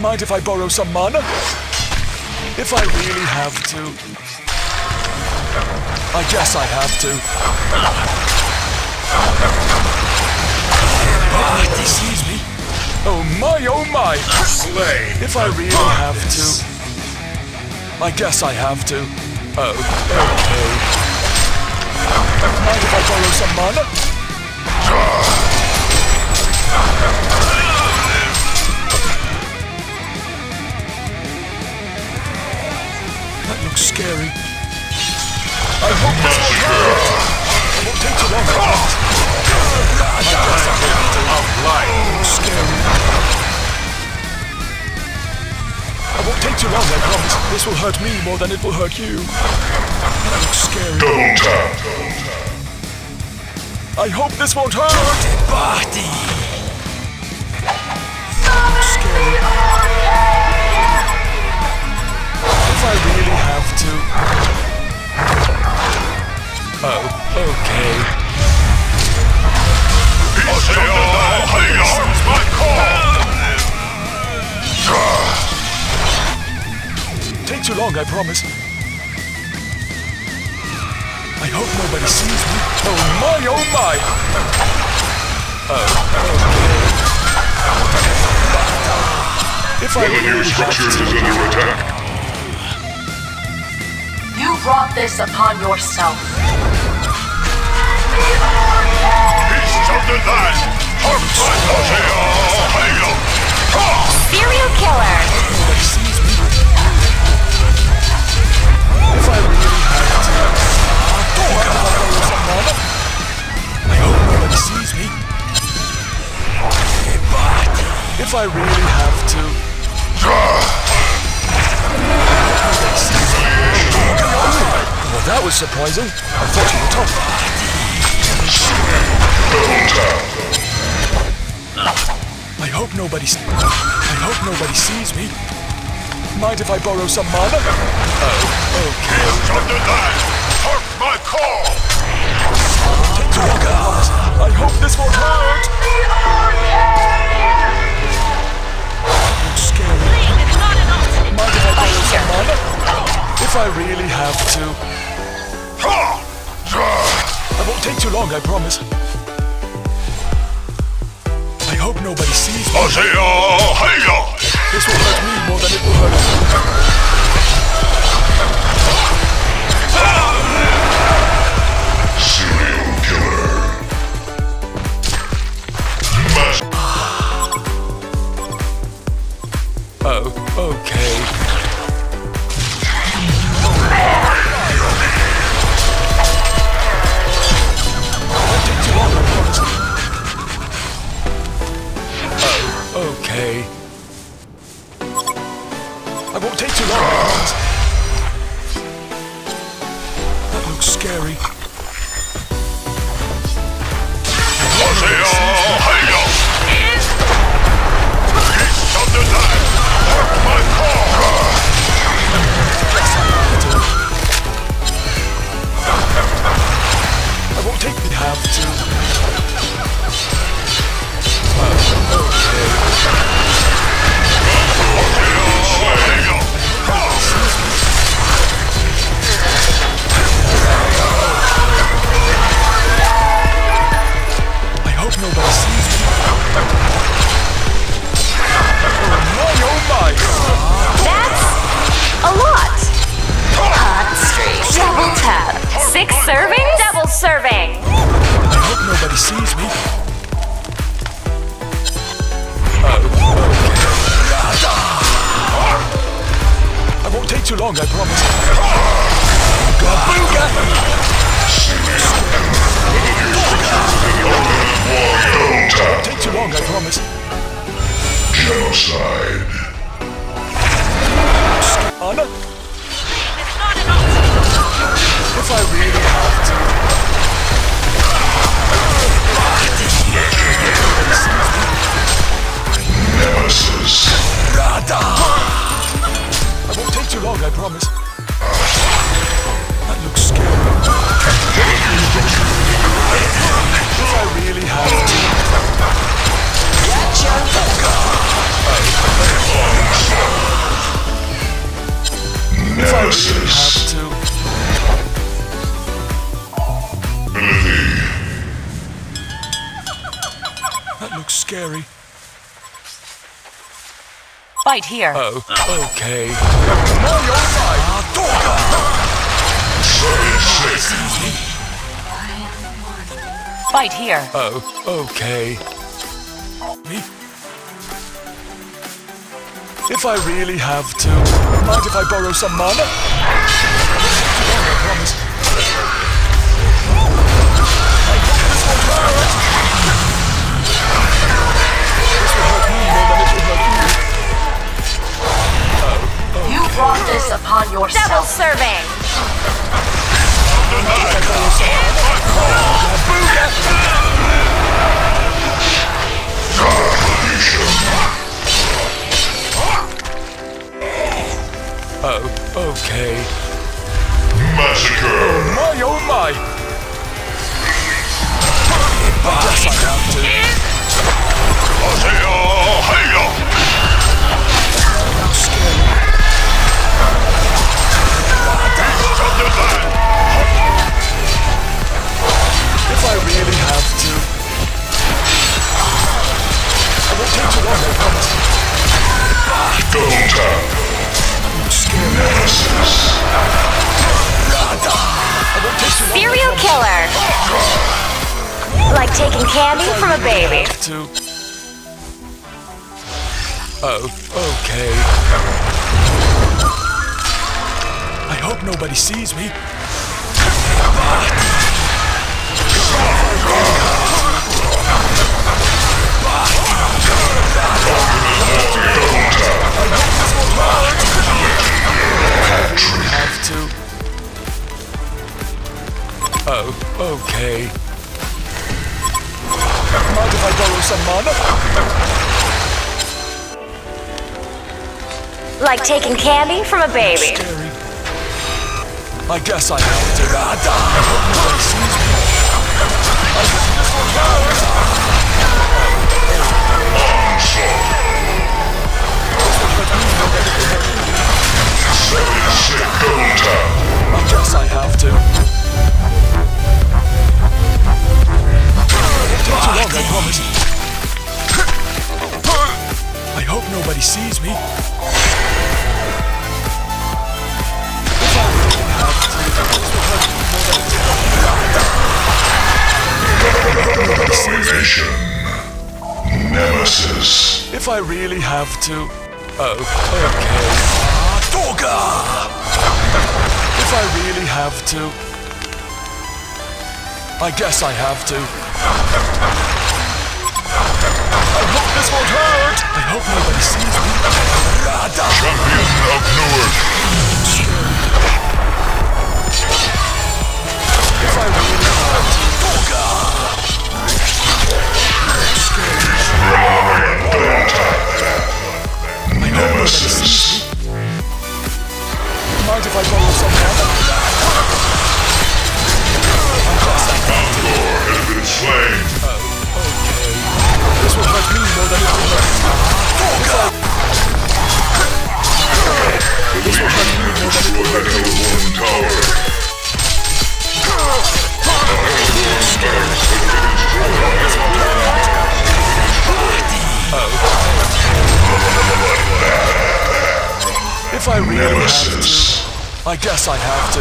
Mind if I borrow some mana? If I really have to. I guess I have to. Ah, Nobody sees me. Oh my, oh my! Slay. If I really have to. I guess I have to. Oh, okay. Mind if I borrow some mana? Scary. I hope this won't hurt. It won't take too long. I promise. I guess I have to. Of life. Looks scary. I won't take too long, I promise. This will hurt me more than it will hurt you. That looks scary. Double tap. I hope this won't hurt. Dirty Body. Take too long, I promise. I hope nobody sees me. Oh my, oh my! Oh, okay. If I One of really structures is under attack. You brought this upon yourself. Was surprising. I thought you were tough. I hope nobody. s- I hope nobody sees me. Mind if I borrow some mana? Oh, okay. Beast of the. Hark my call. Take too long, I. I hope this won't hurt. Looks scary. Mind if I borrow some mana? If I really have to. Take too long, I promise. I hope nobody sees me. This will hurt me more than it will hurt I take too long, I promise. Gabooga! Won't take too long, I promise. Genocide. Anna? If I really have to. Nemesis. I won't take too long, I promise. That looks scary. If I really have to. Gotcha! That looks scary. Fight here. Oh, okay. Fight here. Oh, okay. Me? If I really have to. Mind if I borrow some mana? I promise. This will brought this upon Double yourself. serving. Oh, killer. Like taking candy from a baby. Oh, okay. I hope nobody sees me. Okay. Mind if I borrow some mana? Like taking candy from a baby. Scary. I guess I have to. Ah, I hope nobody sees me. I hope this will Seven sick double tap! I guess I have to. Take I promise. I hope nobody sees me. If I really have to, this will hurt me more than it will hurt you. I hope nobody sees me. Mission. Nemesis. If I really have to. Oh, okay. Doga! If I really have to. I guess I have to. This won't hurt! I hope nobody sees me. Champion of Newerth. If I really I guess I have to.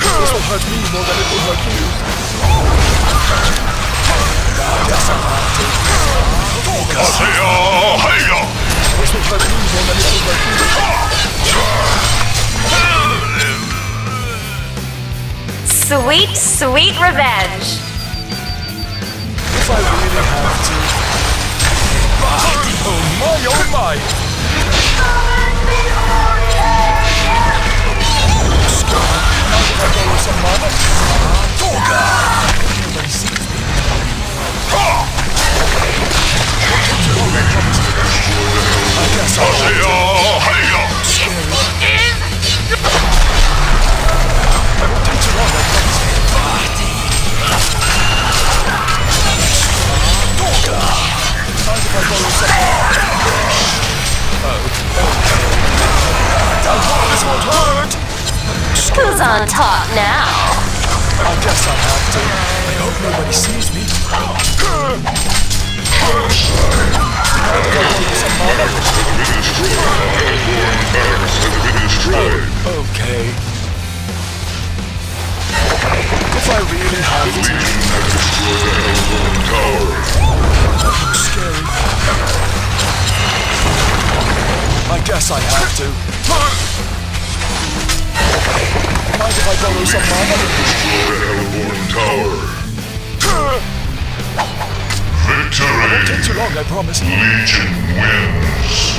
This will hurt me more than it will hurt you. I guess I have to. This will hurt me more than it will hurt you. Sweet, sweet revenge. If I really have to. Oh my! Mind borrow some mana? Doga! Nobody On top now? I guess I have to. I hope nobody sees me. Okay. If I really have to. I guess I have to. Mind if I borrow some money? Destroy the Hellbourne Tower. Take too long, I promise. Legion wins.